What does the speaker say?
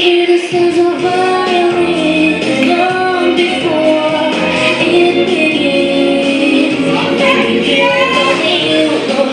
hear the sounds of long before it begins. Thank you.